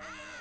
Ah!